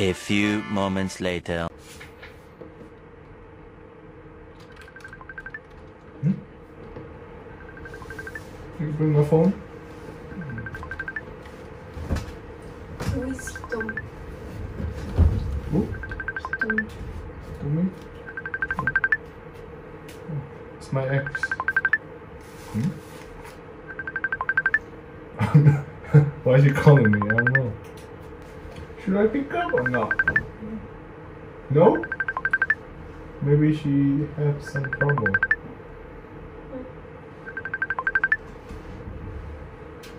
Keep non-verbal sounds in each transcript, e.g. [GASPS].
A few moments later. Hmm? You bring my phone? Who is Wisdom. Who? Wisdom. To me? It's my ex. Hmm? [LAUGHS] Why is she calling me? I don't know. Should I pick up or not? No? Maybe she has some problem.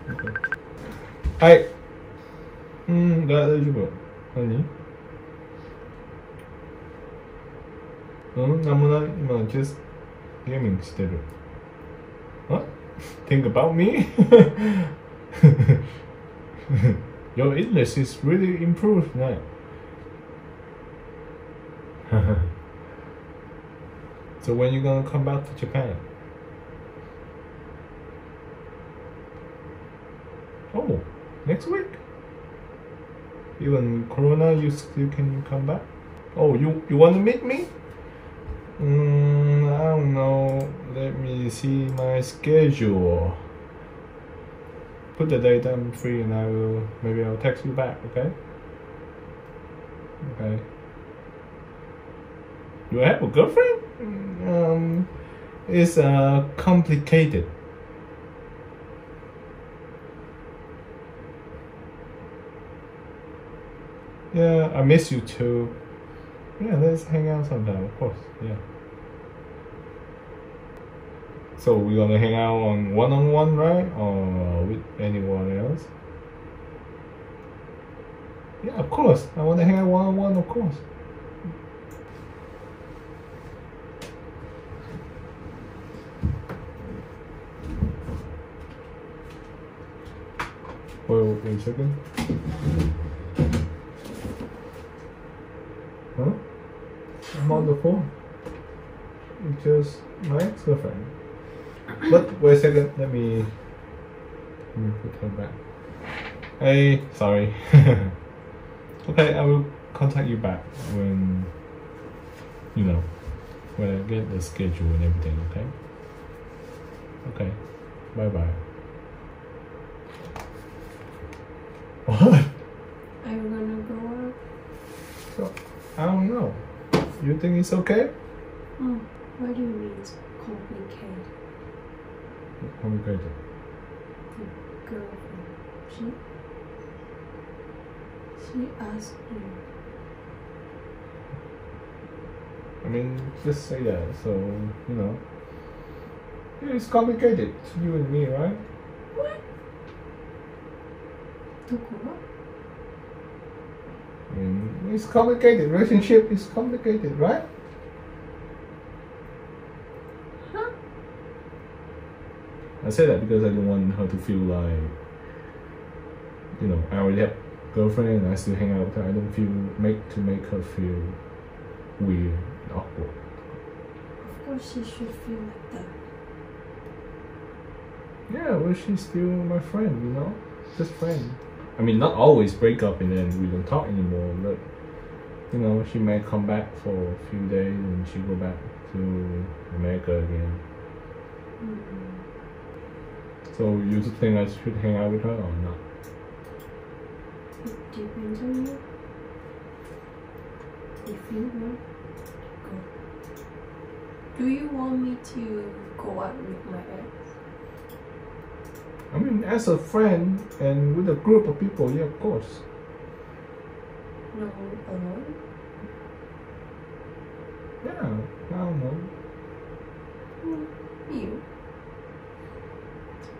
Okay. Hi. Mm, 大大丈夫何うんなんもない今 just gaming. Still. What? [LAUGHS] ?Think about me? [LAUGHS] Your English is really improved now. [LAUGHS] so when you gonna come back to Japan? Oh, next week. Even Corona, you still can come back. Oh, you you want to meet me? Mm, I don't know. Let me see my schedule. Put the date I'm free, and I will maybe I'll text you back. Okay. Okay. You have a girlfriend? Um, it's uh complicated. Yeah, I miss you too. Yeah, let's hang out sometime, of course. Yeah. So we're gonna hang out on one on one, right? Or with anyone else? Yeah, of course. I wanna hang out one on one, of course. Wait, wait a second. Huh? I'm on the phone. It's just my ex-girlfriend. But wait a second, let me let me put her back. Hey, sorry. [LAUGHS] okay, I will contact you back when you know when I get the schedule and everything. Okay. Okay. Bye bye. What? You gonna go out? So, I don't know. You think it's okay? Oh, what do you mean it's complicated? Kamikaze. The girl, She, she asked you. I mean, just say that, so, you know. It's complicated, you and me, right? What? Dokoro? I mean, it's complicated, relationship is complicated, right? I say that because I don't want her to feel like, you know, I already have girlfriend and I still hang out with her. I don't feel make to make her feel weird, and awkward. Of course she should feel like that. Yeah, well, she's still my friend, you know, just friend. I mean, not always break up and then we don't talk anymore, but you know, she may come back for a few days and she go back to America again. Mm. So you think I should hang out with her or not? It depends on you. If you want, go. Do you want me to go out with my ex? I mean, as a friend and with a group of people, yeah, of course. No, alone? Yeah, I don't know. You.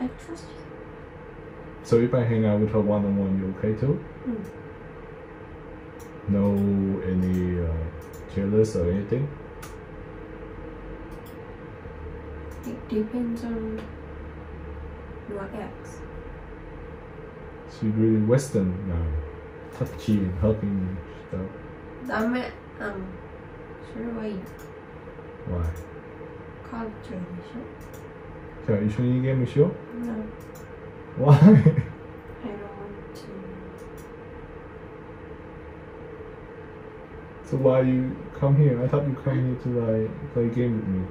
I trust you. So if I hang out with her one on one, you okay too? Mm. No, any uh, jealous or anything? It depends on your ex. She really Western now, touchy and hugging stuff. I'm um, sure why. Why? Culture, sure. Are you sure you game is sure? No. Why? I don't want to. So why you come here? I thought you come here to like play game with me.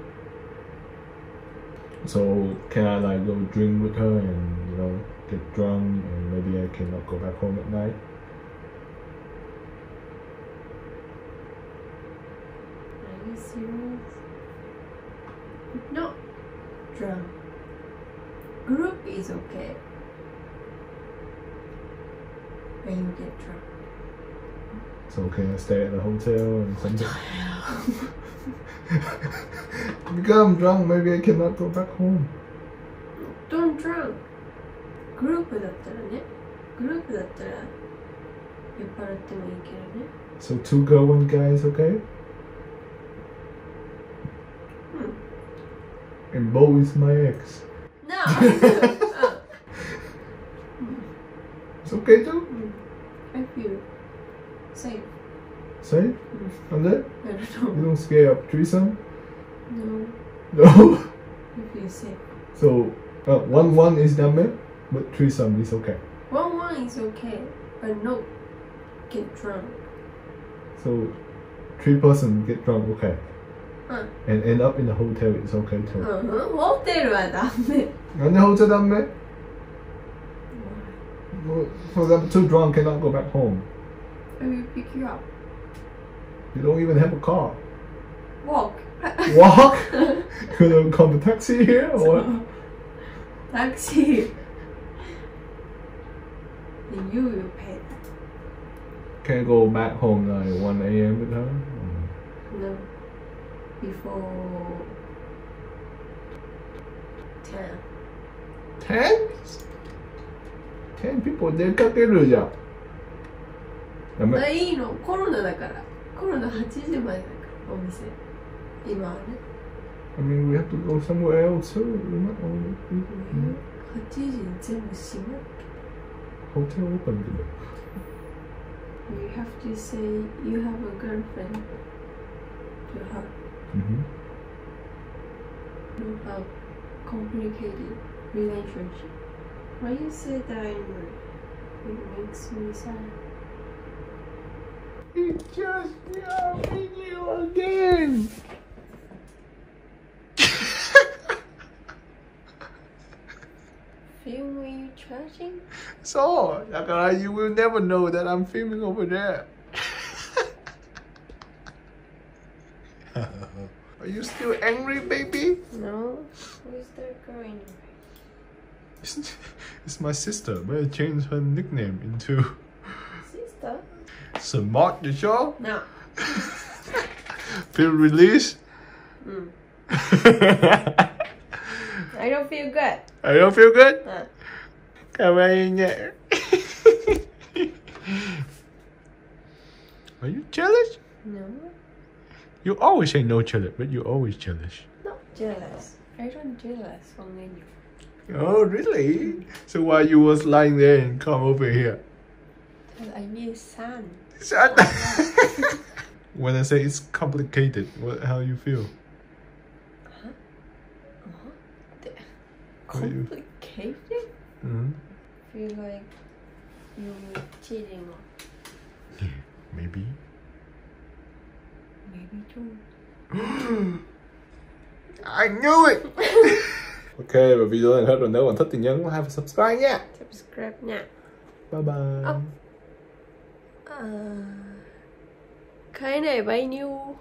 So can I like go drink with her and you know get drunk and maybe I cannot go back home at night? Are you serious? Not drunk Group is okay. When you get drunk. So can I stay at the hotel and something? [LAUGHS] because I'm drunk, maybe I cannot go back home. Don't drunk. グループだったらね。グループだったら酔っ払ってもいいけどね。 So two girl, one guy is okay? And Bo is my ex. No! [LAUGHS] It's okay too? I feel safe. And then? I don't You don't scare up threesome? No, No? [LAUGHS] I feel safe. So, uh, one one is dame, but threesome is okay. One one is okay, but no get drunk. So, three person get drunk, okay. Huh. And end up in the hotel is okay too. うん、ホテルはダメ。 And the hotel dame? Well, For them, too drunk cannot go back home. I will pick you up. You don't even have a car. Walk. Walk? [LAUGHS] Gonna come to taxi here or what? Taxi. And you will pay that. Can I go back home like 1 a.m. with her? No. Before ten. 10? 10 people 出かけるじゃん。ダメ。あいいのコロナだからコロナ8時までだからお店今はね I mean, we have to go somewhere else too. We're not only 8時に全部閉まる hotel open today. You have to say you have a girlfriend to her Mm-hmm. you have complicated relationship why you say that anyway it makes me sad [LAUGHS] It's just your video again. film when you charging So, Sayaka, you will never know that I'm filming over there. [LAUGHS] Are you still angry, baby? no who's that girl anyway It's, it's my sister, but I changed her nickname into [LAUGHS] sister Samot the show. no [LAUGHS] Feel released? mm. I don't feel good I don't feel good. uh, Kawaii Are you jealous? no You always say no jealous, but you're always jealous. not jealous I don't jealous on anyone Oh, really? So why you was lying there and come over here? because I need sun Shut [LAUGHS] When I say it's complicated, what how you feel? How you- complicated hmm feel like you cheating on Maybe. Maybe [GASPS] too I knew it! [LAUGHS] ok, và video này hết rồi. Nếu bạn thích thì nhấn like và subscribe nha. subscribe nha Bye bye. Ờ. À, cái này bao nhiêu